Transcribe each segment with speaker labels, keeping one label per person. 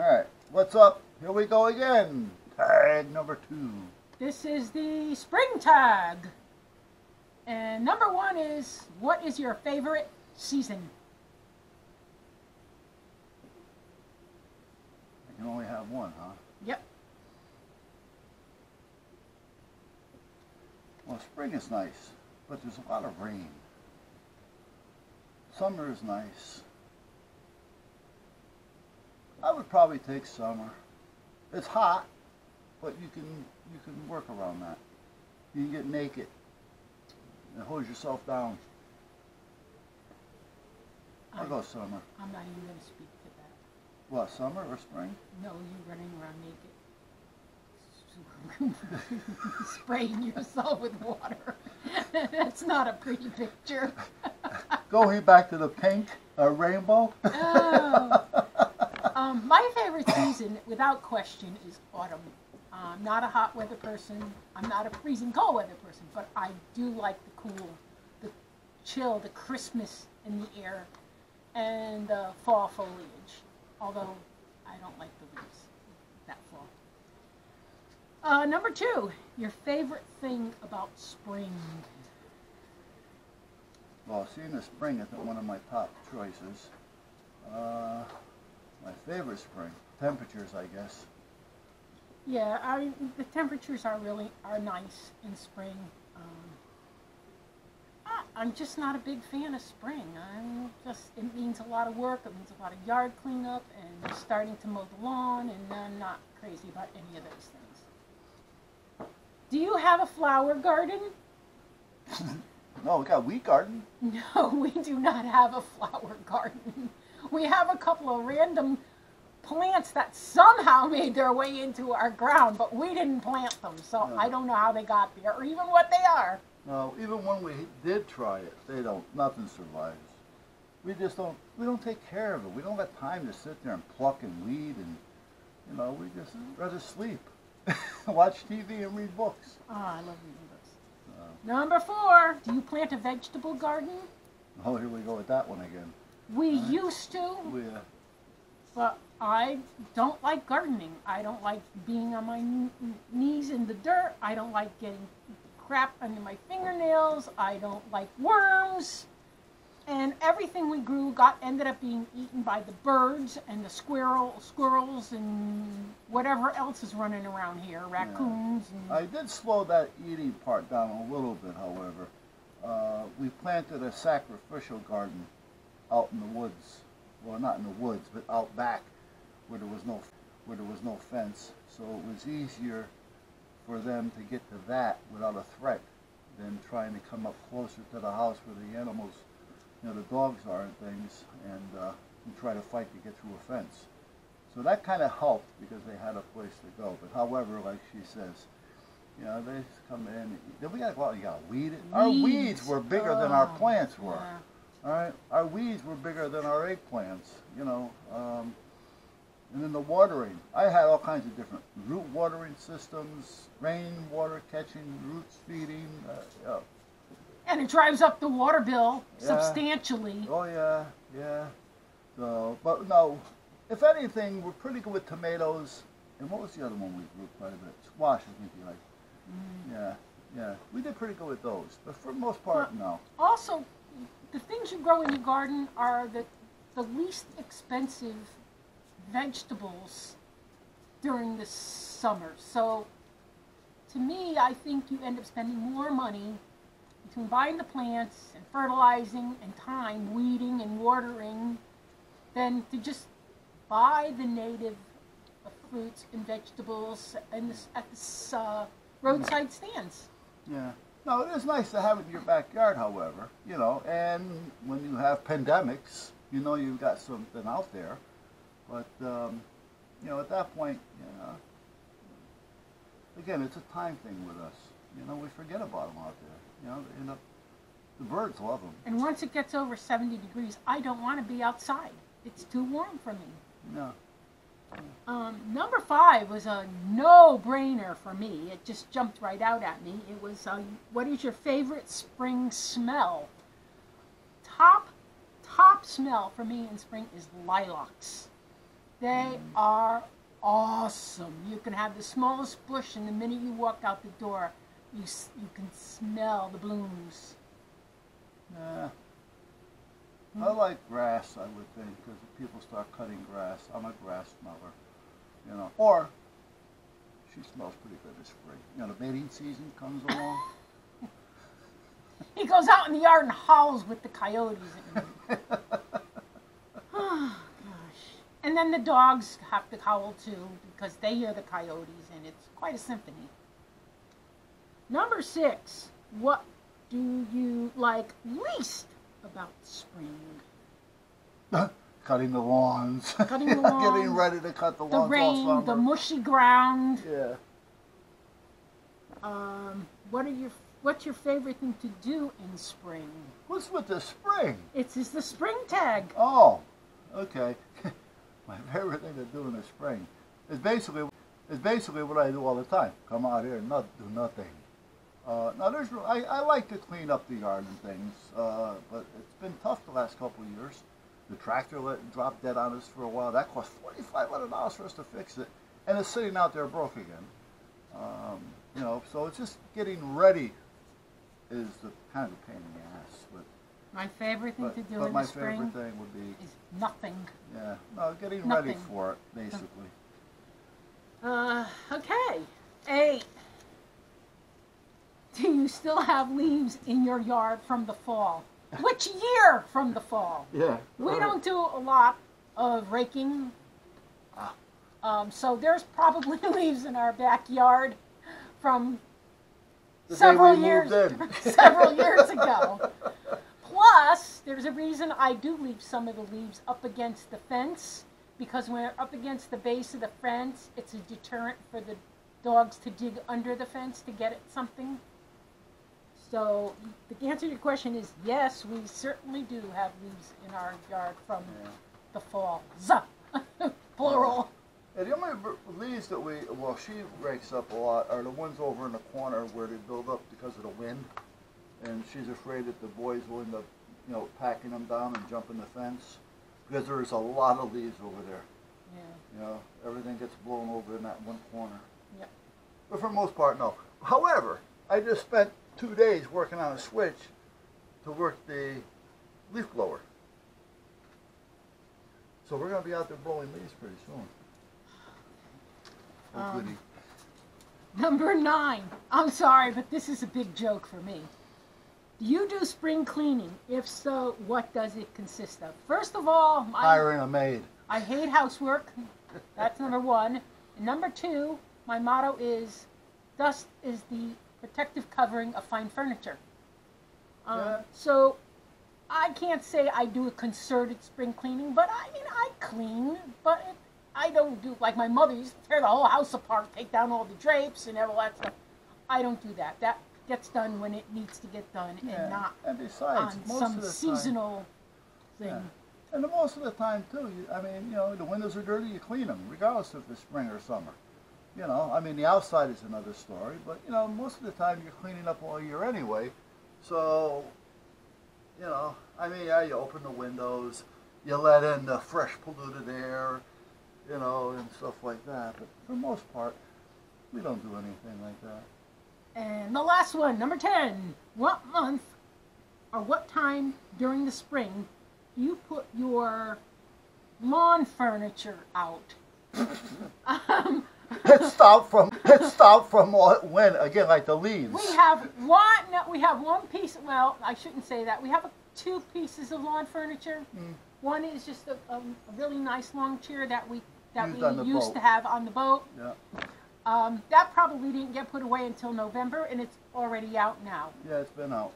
Speaker 1: Alright, what's up? Here we go again. Tag number two.
Speaker 2: This is the spring tag. And number one is what is your favorite season?
Speaker 1: I can only have one, huh?
Speaker 2: Yep.
Speaker 1: Well, spring is nice, but there's a lot of rain. Summer is nice. I would probably take summer. It's hot, but you can you can work around that. You can get naked and hose yourself down. I'll
Speaker 2: I'm,
Speaker 1: go summer.
Speaker 2: I'm not even going to speak to that.
Speaker 1: What, summer or spring?
Speaker 2: No, you running around naked. Spraying yourself with water. That's not a pretty picture.
Speaker 1: Going back to the pink uh, rainbow.
Speaker 2: oh. Um, my favorite season, without question, is autumn. I'm not a hot weather person. I'm not a freezing cold weather person, but I do like the cool, the chill, the Christmas in the air, and the fall foliage. Although I don't like the leaves that fall. Uh, number two, your favorite thing about spring.
Speaker 1: Well, seeing the spring isn't one of my top choices. Uh, my favorite spring temperatures, I guess.
Speaker 2: Yeah, I, the temperatures are really are nice in spring. Um, I, I'm just not a big fan of spring. I'm just it means a lot of work. It means a lot of yard cleanup and starting to mow the lawn, and I'm not crazy about any of those things. Do you have a flower garden?
Speaker 1: No, we got a wheat garden.
Speaker 2: No, we do not have a flower garden. We have a couple of random plants that somehow made their way into our ground, but we didn't plant them, so
Speaker 1: No.
Speaker 2: I don't know how they got there or even what they are.
Speaker 1: No, even when we did try it, they don't. Nothing survives. We just don't. We don't take care of it. We don't have time to sit there and pluck and weed, and you know, we just rather sleep, watch TV, and read books.
Speaker 2: Oh, I love reading books.
Speaker 1: Uh,
Speaker 2: Number four, do you plant a vegetable garden?
Speaker 1: oh, here we go with that one again.
Speaker 2: We
Speaker 1: Alright.
Speaker 2: used to,
Speaker 1: We, uh,
Speaker 2: but I don't like gardening. I don't like being on my kn- knees in the dirt. I don't like getting crap under my fingernails. I don't like worms. And everything we grew got ended up being eaten by the birds and the squirrel, squirrels and whatever else is running around here, raccoons. And,
Speaker 1: I did slow that eating part down a little bit, however. Uh, we planted a sacrificial garden out in the woods. Well, not in the woods, but out back where there was no where there was no fence. So it was easier for them to get to that without a threat than trying to come up closer to the house where the animals, you know, the dogs are and things, and, uh, and try to fight to get through a fence. So that kind of helped because they had a place to go. But however, like she says, you know, they come in. Then we got to go out you got to weed it. Our weeds
Speaker 2: Weeds.
Speaker 1: were bigger than our
Speaker 2: Oh,
Speaker 1: plants were.
Speaker 2: yeah.
Speaker 1: All right, our weeds were bigger than our eggplants. You know, um, and then the watering. I had all kinds of different root watering systems, rain water catching, roots feeding. Uh, yeah.
Speaker 2: and it drives up the water bill
Speaker 1: Yeah.
Speaker 2: substantially.
Speaker 1: Oh yeah, yeah. So, but no, if anything, we're pretty good with tomatoes. And what was the other one we grew quite a bit? Squash, I think you like. Yeah, yeah. We did pretty good with those, but for the most part, no.
Speaker 2: also the things you grow in your garden are the, the least expensive vegetables during the summer. So to me, I think you end up spending more money between buying the plants and fertilizing and time, weeding and watering, than to just buy the native fruits and vegetables in the, at the uh, roadside stands.
Speaker 1: Yeah. No, it is nice to have it in your backyard, however, you know, and when you have pandemics, you know you've got something out there. But, um, you know, at that point, you know, again, it's a time thing with us. You know, we forget about them out there. You know, they end up, the birds love them.
Speaker 2: And once it gets over 70 degrees, I don't want to be outside. It's too warm for me.
Speaker 1: No.
Speaker 2: Um, number five was a no-brainer for me. It just jumped right out at me. It was, uh, what is your favorite spring smell? Top, top smell for me in spring is lilacs. They are awesome. You can have the smallest bush, and the minute you walk out the door, you you can smell the blooms.
Speaker 1: Yeah. I like grass, I would think, because if people start cutting grass, I'm a grass smeller, you know. Or she smells pretty good this spring. You know, the mating season comes along.
Speaker 2: He goes out in the yard and howls with the coyotes. oh, gosh. And then the dogs have to howl too because they hear the coyotes, and it's quite a symphony. Number six. What do you like least about spring?
Speaker 1: Cutting the lawns.
Speaker 2: Cutting the
Speaker 1: Getting ready to cut the
Speaker 2: The
Speaker 1: lawns all
Speaker 2: rain,
Speaker 1: summer.
Speaker 2: the mushy ground.
Speaker 1: yeah.
Speaker 2: Um, what are your What's your favorite thing to do in spring?
Speaker 1: What's with the spring?
Speaker 2: It's is the spring tag.
Speaker 1: Oh, okay. My favorite thing to do in the spring is basically is basically what I do all the time. Come out here and not do nothing. Uh, now there's I, I like to clean up the yard and things, uh, but it's been tough the last couple of years. The tractor let drop dead on us for a while. That cost forty five hundred dollars for us to fix it, and it's sitting out there broke again. Um, you know, so it's just getting ready is the kind of a pain in the ass. But
Speaker 2: My favorite thing
Speaker 1: but,
Speaker 2: to do
Speaker 1: but
Speaker 2: in
Speaker 1: my
Speaker 2: the spring
Speaker 1: favorite thing would be
Speaker 2: is nothing.
Speaker 1: yeah, no, getting ready for it, basically.
Speaker 2: Uh, okay. Eight. Do you still have leaves in your yard from the fall? Which year from the fall?
Speaker 1: Yeah.
Speaker 2: We don't do a lot of raking.
Speaker 1: Ah.
Speaker 2: Um, so there's probably leaves in our backyard from
Speaker 1: The
Speaker 2: several years several years ago. Plus, there's a reason I do leave some of the leaves up against the fence because when they're up against the base of the fence, it's a deterrent for the dogs to dig under the fence to get at something. So the answer to your question is yes, we certainly do have leaves in our yard from
Speaker 1: Yeah.
Speaker 2: the fall. Zuh. Plural.
Speaker 1: Yeah, the only leaves that we, well, she rakes up a lot are the ones over in the corner where they build up because of the wind. And she's afraid that the boys will end up, you know, packing them down and jumping the fence. Because there is a lot of leaves over there.
Speaker 2: Yeah.
Speaker 1: You know, everything gets blown over in that one corner.
Speaker 2: Yep.
Speaker 1: But for the most part, no. However, I just spent two days working on a switch to work the leaf blower. So we're going to be out there blowing leaves pretty soon.
Speaker 2: Um. Number nine. I'm sorry, but this is a big joke for me. Do you do spring cleaning? If so, what does it consist of? First of all, I,
Speaker 1: Hiring a maid.
Speaker 2: I hate housework. That's number one. And number two, my motto is dust is the protective covering of fine furniture. Um,
Speaker 1: Yeah.
Speaker 2: So I can't say I do a concerted spring cleaning, but I mean, I clean, but it, I don't do like my mother used to tear the whole house apart, take down all the drapes and all that stuff. I don't do that. That gets done when it needs to get done
Speaker 1: Yeah.
Speaker 2: and not
Speaker 1: and besides,
Speaker 2: on
Speaker 1: most
Speaker 2: some
Speaker 1: of the time,
Speaker 2: seasonal thing.
Speaker 1: Yeah. and the most of the time too. You, I mean, you know, the windows are dirty, you clean them, regardless if it's spring or summer. You know, I mean, the outside is another story, but you know, most of the time you're cleaning up all year anyway. So, you know, I mean, yeah, you open the windows, you let in the fresh polluted air, you know, and stuff like that. But for the most part, we don't do anything like that.
Speaker 2: And the last one, number 10. What month or what time during the spring do you put your lawn furniture out? um,
Speaker 1: Let's stop from let's stop from what, when again, like the leaves.
Speaker 2: we have one, no, we have one piece, well, I shouldn't say that. We have a, two pieces of lawn furniture.
Speaker 1: Mm.
Speaker 2: One is just a, a, a really nice long chair that we that
Speaker 1: Used
Speaker 2: we used
Speaker 1: boat.
Speaker 2: to have on the boat.
Speaker 1: Yeah,
Speaker 2: Um, that probably didn't get put away until November, and it's already out now.
Speaker 1: yeah, it's been out.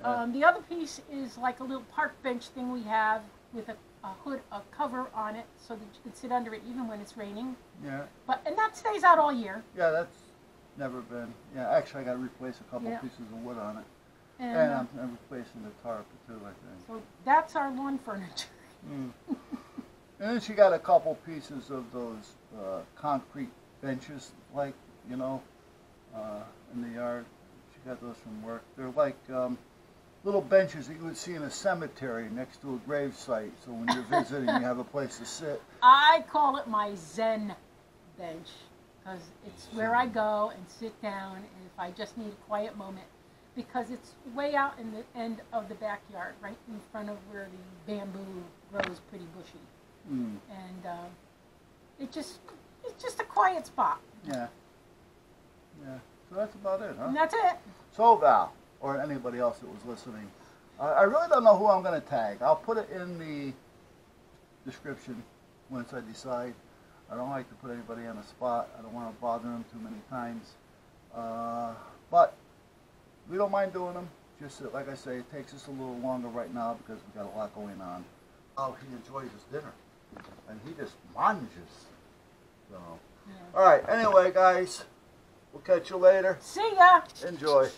Speaker 1: Yeah.
Speaker 2: Um, the other piece is like a little park bench thing we have with a, a hood, a cover on it, so that you can sit under it even when it's raining.
Speaker 1: yeah.
Speaker 2: But and that stays out all year.
Speaker 1: Yeah, that's never been. Yeah, actually, I got to replace a couple
Speaker 2: Yeah.
Speaker 1: pieces of wood on it,
Speaker 2: And,
Speaker 1: and
Speaker 2: uh,
Speaker 1: I'm, I'm replacing the tarp too. I think.
Speaker 2: so that's our lawn furniture.
Speaker 1: Mm. and then she got a couple pieces of those uh, concrete benches, like you know, uh, in the yard. She got those from work. They're like um, little benches that you would see in a cemetery next to a grave site. So when you're visiting, you have a place to sit.
Speaker 2: I call it my Zen bench because it's where I go and sit down, and if I just need a quiet moment, because it's way out in the end of the backyard, right in front of where the bamboo grows pretty bushy,
Speaker 1: Mm,
Speaker 2: and uh, it just it's just a quiet spot,
Speaker 1: yeah. Yeah. So that's about it, huh?
Speaker 2: and that's it.
Speaker 1: So Val, or anybody else that was listening, I I really don't know who I'm going to tag. I'll put it in the description once I decide. I don't like to put anybody on the spot. I don't want to bother them too many times. Uh, but we don't mind doing them. Just that, like I say, it takes us a little longer right now because we've got a lot going on. Oh, he enjoys his dinner, and he just manges. So,
Speaker 2: Yeah.
Speaker 1: all right. Anyway, guys, we'll catch you later.
Speaker 2: See ya.
Speaker 1: Enjoy.